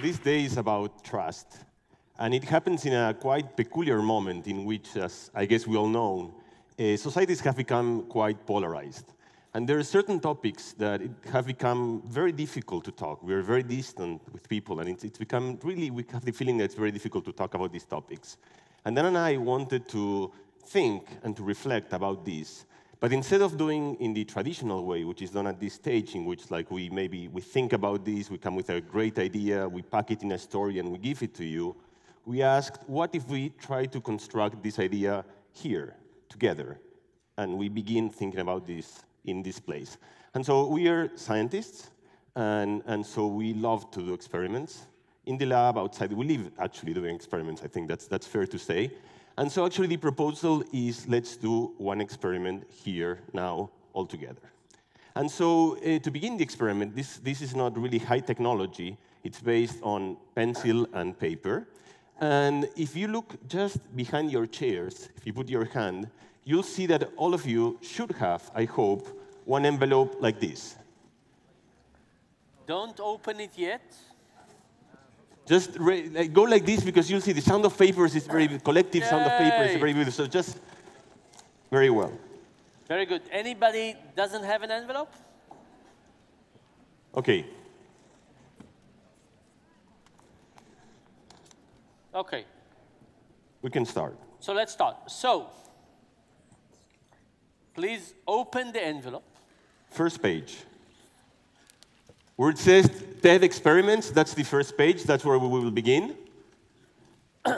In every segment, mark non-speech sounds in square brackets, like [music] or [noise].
this day is about trust. And it happens in a quite peculiar moment in which, as I guess we all know, uh, societies have become quite polarized. And there are certain topics that have become very difficult to talk. We're very distant with people, and it's, it's, become really, we have the feeling that it's very difficult to talk about these topics. And then and I wanted to think and to reflect about this. But instead of doing in the traditional way, which is done at this stage, in which like we maybe we think about this, we come with a great idea, we pack it in a story, and we give it to you, we asked, what if we try to construct this idea here, together? And we begin thinking about this in this place. And so we are scientists, and, and so we love to do experiments. In the lab, outside, we live actually doing experiments. I think that's, that's fair to say. And so actually the proposal is let's do one experiment here, now, all together. And so uh, to begin the experiment, this, this is not really high technology. It's based on pencil and paper. And if you look just behind your chairs, if you put your hand, you'll see that all of you should have, I hope, one envelope like this. Don't open it yet. Just like, go like this because you'll see the sound of papers is very collective Yay. sound of papers is very good. So just very well. Very good. Anybody doesn't have an envelope? Okay. Okay. We can start. So let's start. So Please open the envelope. First page. Where it says TED experiments, that's the first page. That's where we will begin. Do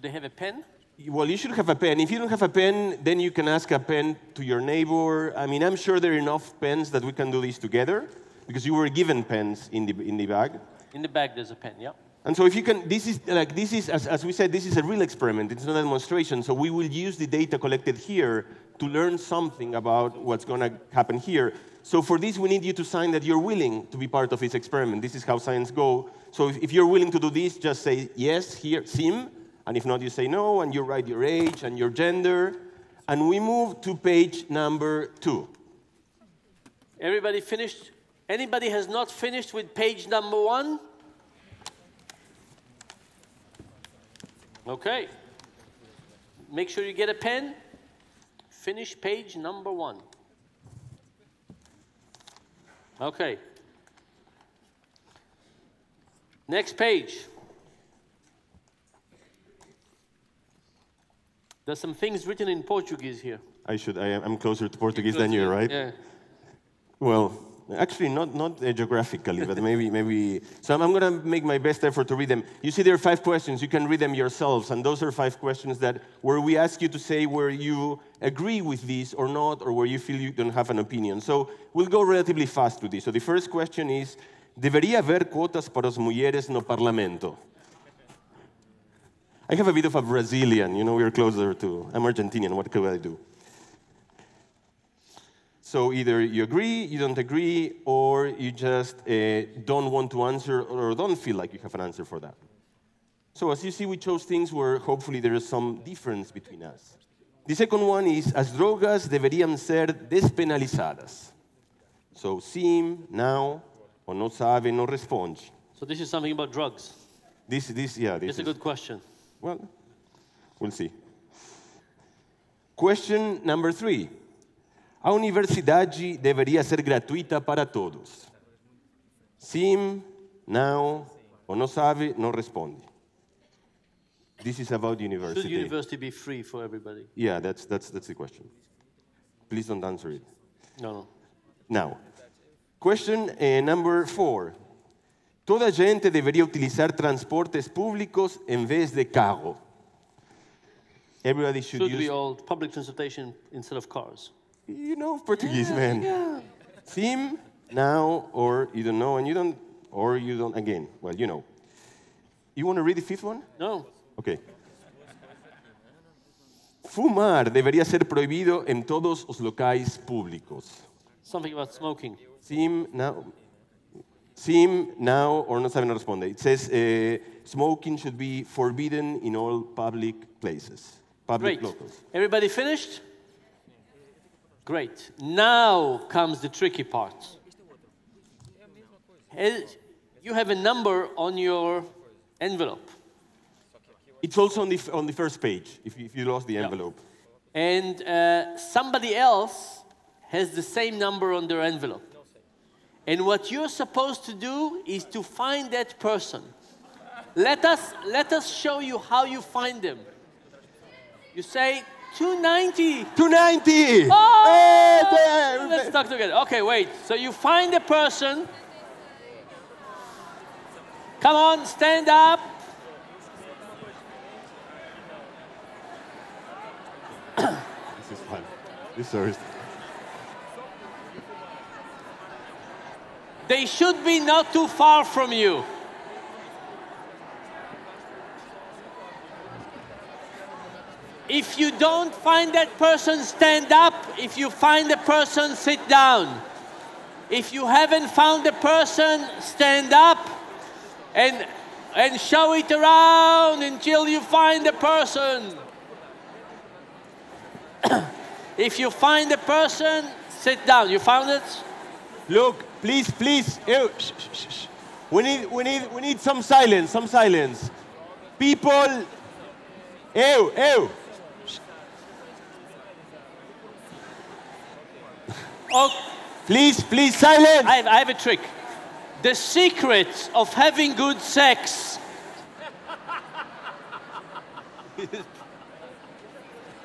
they have a pen? Well, you should have a pen. If you don't have a pen, then you can ask a pen to your neighbor. I mean, I'm sure there are enough pens that we can do this together because you were given pens in the, in the bag. In the bag, there's a pen, yeah. And so if you can, this is like this is as, as we said, this is a real experiment. It's not a demonstration. So we will use the data collected here to learn something about what's going to happen here. So for this, we need you to sign that you're willing to be part of this experiment. This is how science go. So if, if you're willing to do this, just say yes here, sim, and if not, you say no, and you write your age and your gender, and we move to page number two. Everybody finished? Anybody has not finished with page number one? Okay. Make sure you get a pen. Finish page number one. Okay. Next page. There's some things written in Portuguese here. I should. I am closer to Portuguese than you, right? Yeah. Well, Actually, not, not uh, geographically, but maybe, maybe. So I'm, I'm going to make my best effort to read them. You see, there are five questions. You can read them yourselves. And those are five questions that where we ask you to say where you agree with this or not, or where you feel you don't have an opinion. So we'll go relatively fast with this. So the first question is, ¿debería haber quotas para las mujeres no parlamento? I have a bit of a Brazilian, you know, we're closer to, I'm Argentinian, what could I do? So either you agree, you don't agree, or you just uh, don't want to answer or don't feel like you have an answer for that. So as you see, we chose things where hopefully there is some difference between us. The second one is, as drogas deberían ser despenalizadas. So sim, now, o no sabe, no responde. So this is something about drugs. This, this, yeah. This it's a good question. Well, we'll see. Question number three. A universidade deveria ser gratuita para todos. Sim, não, ou não sabe, não responde. This is about university. Should university be free for everybody? Yeah, that's, that's, that's the question. Please don't answer it. No, no. Now, question uh, number four. Toda gente deveria utilizar transportes públicos en vez de carro. Everybody should, should use... be all public transportation instead of cars you know Portuguese, yeah, man. Yeah. Theme now, or you don't know, and you don't, or you don't again. Well, you know. You want to read the fifth one? No. Okay. Fumar debería ser prohibido en todos los locais públicos. Something about smoking. Sim now. Sim now, or no sabe no responde. It says uh, smoking should be forbidden in all public places, public Great. locals. Everybody finished? Great. Now comes the tricky part. you have a number on your envelope. It's also on the, on the first page, if you, if you lost the envelope. And uh, somebody else has the same number on their envelope. And what you're supposed to do is to find that person. Let us, let us show you how you find them. You say 290. 290! Oh! Hey! Let's talk together. Okay, wait. So you find the person. Come on, stand up. This is fun. This is They should be not too far from you. If you don't find that person, stand up. If you find the person, sit down. If you haven't found the person, stand up and, and show it around until you find the person. [clears throat] if you find the person, sit down. You found it? Look, please, please. Eh, Shh. We need, we need, we need some silence, some silence. People. Ew, ew. Oh, Please, please, silence. I have, I have a trick. The secret of having good sex [laughs]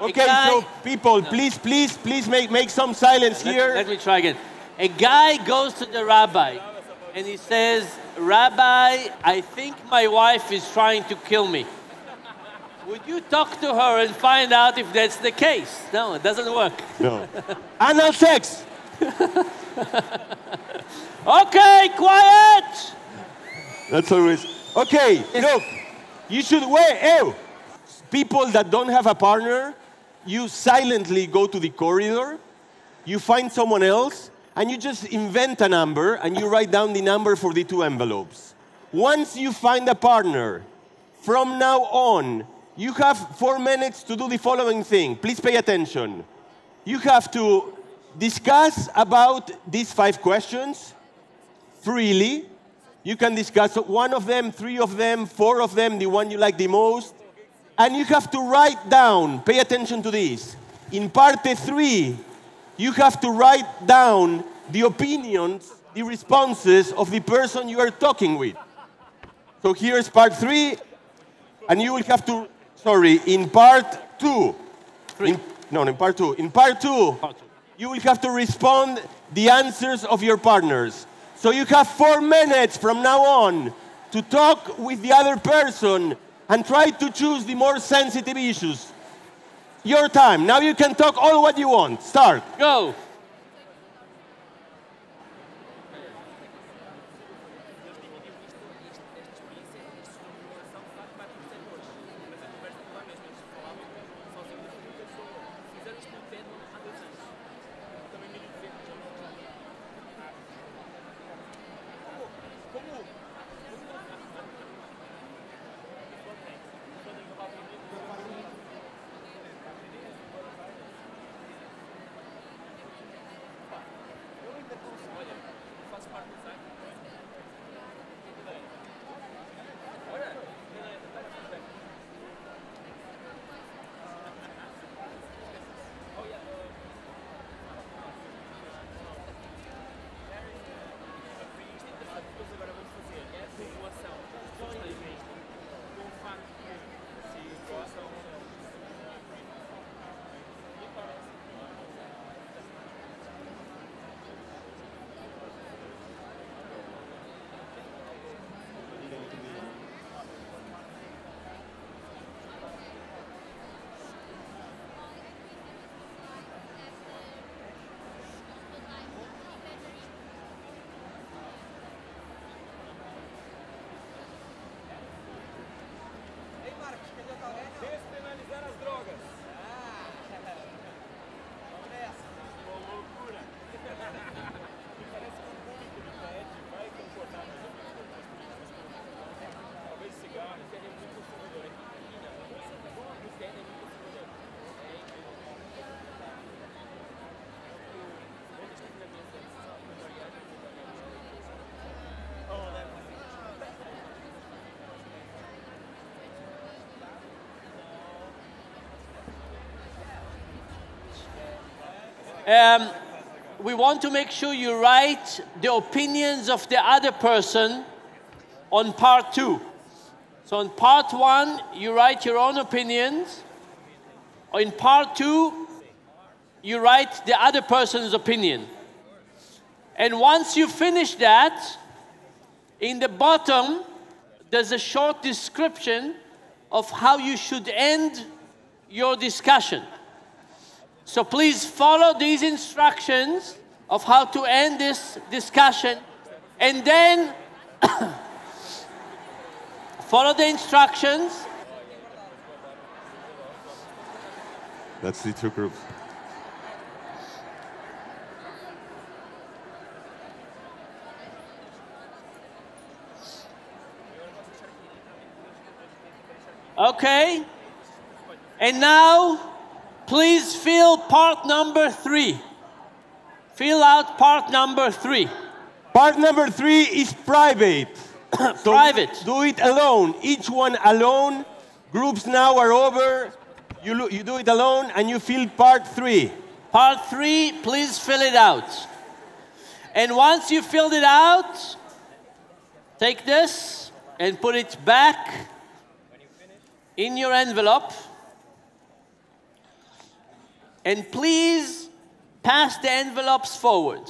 Okay, guy- so people, please, please, please make, make some silence Let- here. Let, me try again. A guy goes to the rabbi and he says, Rabbi, I think my wife is trying to kill me. Would you talk to her and find out if that's the case? No, it doesn't work. No. Anal sex. [laughs] Okay, quiet! That's always. Okay, look, you should wait. Ew. People that don't have a partner, you silently go to the corridor, you find someone else, and you just invent a number and you write down the number for the two envelopes. Once you find a partner, from now on, you have four minutes to do the following thing. Please pay attention. You have to discuss about these five questions freely. You can discuss one of them, three of them, four of them, the one you like the most. And you have to write down, pay attention to this. In part three, you have to write down the opinions, the responses of the person you are talking with. So here's part three, and you will have to, sorry, in part two. In, no, in part two. In part two, Part two. You will have to respond the answers of your partners. So you have four minutes from now on to talk with the other person and try to choose the more sensitive issues. Your time. Now you can talk all what you want. Start. Go. Um, we want to make sure you write the opinions of the other person on part two. So in part one, you write your own opinions. In part two, you write the other person's opinion. And once you finish that, in the bottom, there's a short description of how you should end your discussion. So please follow these instructions of how to end this discussion and then [coughs] follow the instructions. That's the two groups. Okay. And now, please fill part number three. Fill out part number three. Part number three is private. [coughs] so Private. Do it alone. Each one alone. Groups now are over. You, you do it alone and you fill part three. Part three, please fill it out. And once you filled it out, take this and put it back in your envelope. And please pass the envelopes forward.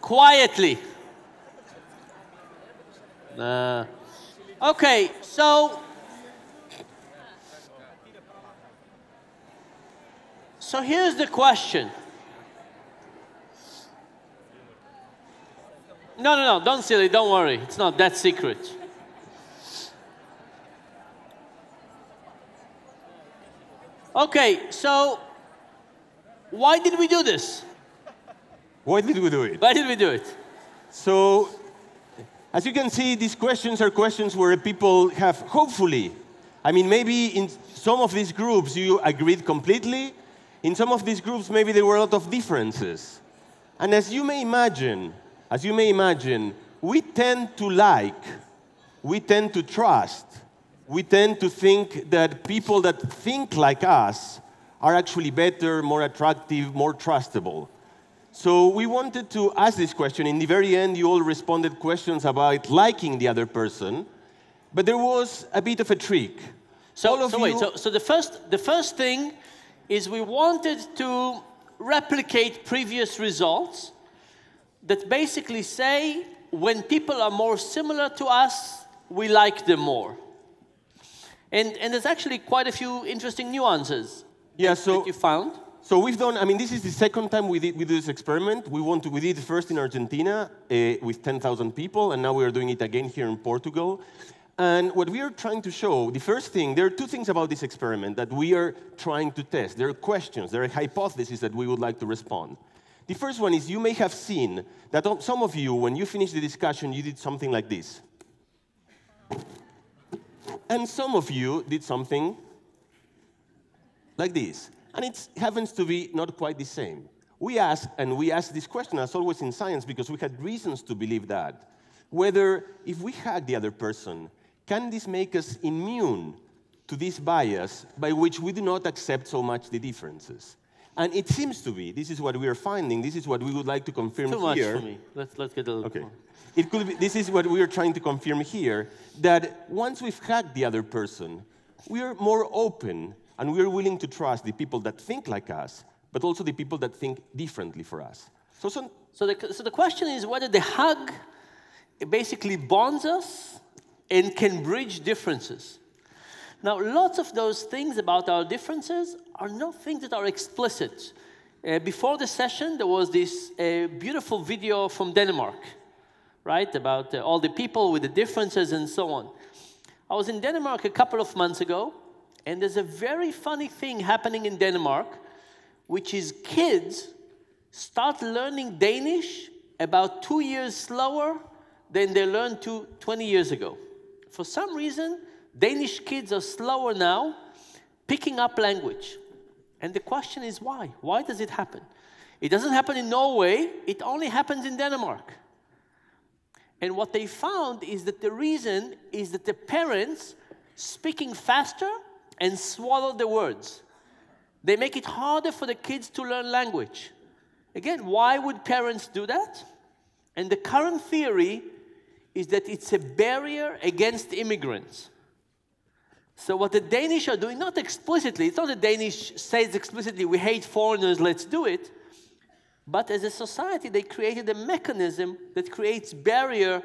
Quietly. Uh, okay, so so here's the question. No, no, no, don't silly, don't worry. It's not that secret. Okay, so why did we do this? Why did we do it? Why did we do it? So, as you can see, these questions are questions where people have, hopefully, I mean, maybe in some of these groups you agreed completely. In some of these groups, maybe there were a lot of differences. And as you may imagine, as you may imagine, we tend to like, we tend to trust, we tend to think that people that think like us are actually better, more attractive, more trustable. So we wanted to ask this question. In the very end, you all responded questions about liking the other person, but there was a bit of a trick. So, so wait, so, so the, first, the first thing is we wanted to replicate previous results that basically say when people are more similar to us, we like them more. And, and there's actually quite a few interesting nuances Yeah, so, that you found. so we've done, I mean, this is the second time we did, we do this experiment. We, want to, we did it first in Argentina uh, with 10,000 people, and now we are doing it again here in Portugal. And what we are trying to show, the first thing, there are two things about this experiment that we are trying to test. There are questions, there are hypotheses that we would like to respond. The first one is you may have seen that some of you, when you finished the discussion, you did something like this. And some of you did something like this. And it happens to be not quite the same. We ask, and we ask this question, as always in science, because we had reasons to believe that, whether if we hug the other person, can this make us immune to this bias by which we do not accept so much the differences? And it seems to be, this is what we are finding, this is what we would like to confirm Too much here. for me. Let's, let's get a little Okay. more. It could be, this is what we are trying to confirm here that once we've hugged the other person, we are more open and we are willing to trust the people that think like us, but also the people that think differently for us. So, some, So the, so the question is whether the hug basically bonds us and can bridge differences. Now, lots of those things about our differences are not things that are explicit. Uh, before the session, there was this uh, beautiful video from Denmark, right, about uh, all the people with the differences and so on. I was in Denmark a couple of months ago, and there's a very funny thing happening in Denmark, which is kids start learning Danish about two years slower than they learned to 20 years ago. For some reason, Danish kids are slower now picking up language. And the question is why? Why does it happen? It doesn't happen in Norway, it only happens in Denmark. And what they found is that the reason is that the parents speaking faster and swallow the words. They make it harder for the kids to learn language. Again, why would parents do that? And the current theory is that it's a barrier against immigrants. So what the Danish are doing, not explicitly, it's not the Danish says explicitly, we hate foreigners, let's do it. But as a society, they created a mechanism that creates barrier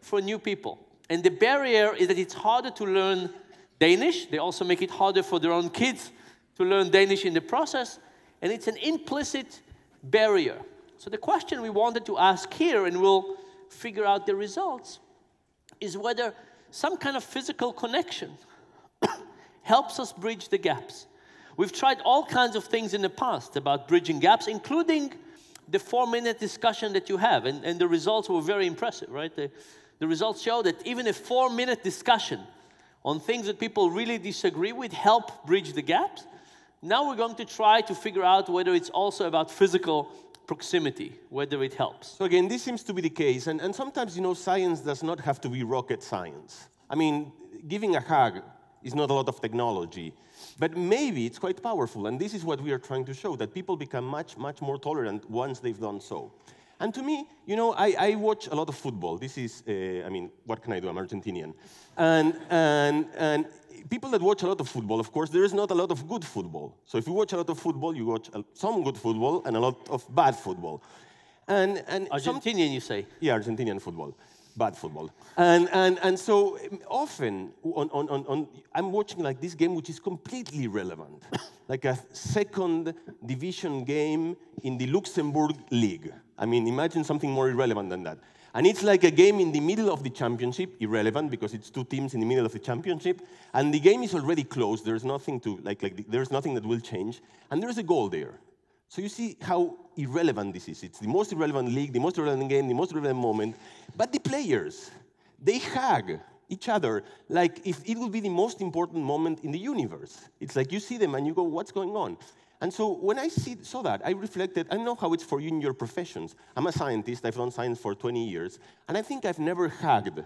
for new people. And the barrier is that it's harder to learn Danish. They also make it harder for their own kids to learn Danish in the process. And it's an implicit barrier. So the question we wanted to ask here, and we'll figure out the results, is whether some kind of physical connection helps us bridge the gaps. We've tried all kinds of things in the past about bridging gaps, including the four minute discussion that you have, and, and the results were very impressive, right? The, the results show that even a four minute discussion on things that people really disagree with help bridge the gaps. Now we're going to try to figure out whether it's also about physical proximity, whether it helps. So again, this seems to be the case, and, and sometimes, you know, science does not have to be rocket science. I mean, giving a hug is not a lot of technology, but maybe it's quite powerful, and this is what we are trying to show, that people become much, much more tolerant once they've done so. And to me, you know, I, I watch a lot of football. This is, uh, I mean, what can I do? I'm Argentinian. And, and, and people that watch a lot of football, of course, there is not a lot of good football. So if you watch a lot of football, you watch some good football and a lot of bad football. And, and Argentinian, some, you say? Yeah, Argentinian football bad football. And, and, and so um, often on, on, on, I'm watching like this game which is completely relevant, [coughs] like a second division game in the Luxembourg League. I mean, imagine something more irrelevant than that. And it's like a game in the middle of the championship, irrelevant because it's two teams in the middle of the championship, and the game is already closed. There's nothing to like, like there's nothing that will change, and there's a goal there. So you see how irrelevant this is. It's the most irrelevant league, the most irrelevant game, the most irrelevant moment. But the players, they hug each other like if it would be the most important moment in the universe. It's like you see them and you go, what's going on? And so when I see, saw that, I reflected, I know how it's for you in your professions. I'm a scientist, I've done science for 20 years, and I think I've never hugged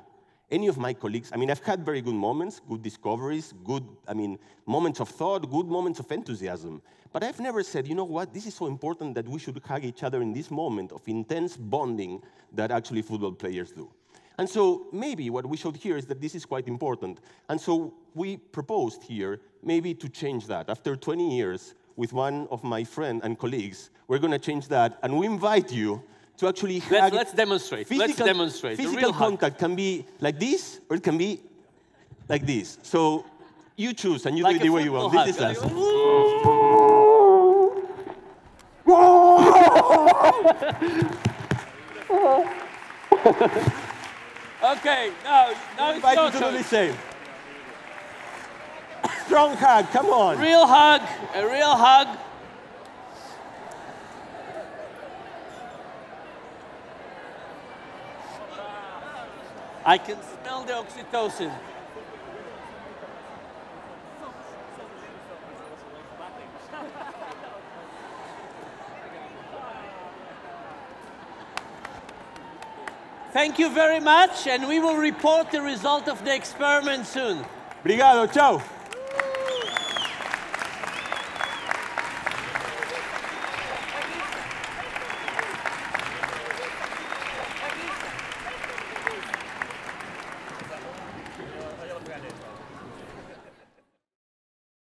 any of my colleagues. I mean, I've had very good moments, good discoveries, good, I mean, moments of thought, good moments of enthusiasm. But I've never said, you know what, this is so important that we should hug each other in this moment of intense bonding that actually football players do. And so maybe what we showed here is that this is quite important. And so we proposed here maybe to change that. After 20 years with one of my friends and colleagues, we're going to change that. And we invite you to actually. Let's, let's demonstrate. Physical, let's demonstrate. Physical contact can be like this, or it can be like this. So you choose, and you like do it the way you want. This is us. [laughs] okay, now, now it's your turn. the same. Strong hug, come on. Real hug, a real hug. I can smell the oxytocin. Thank you very much, and we will report the result of the experiment soon. Obrigado, ciao.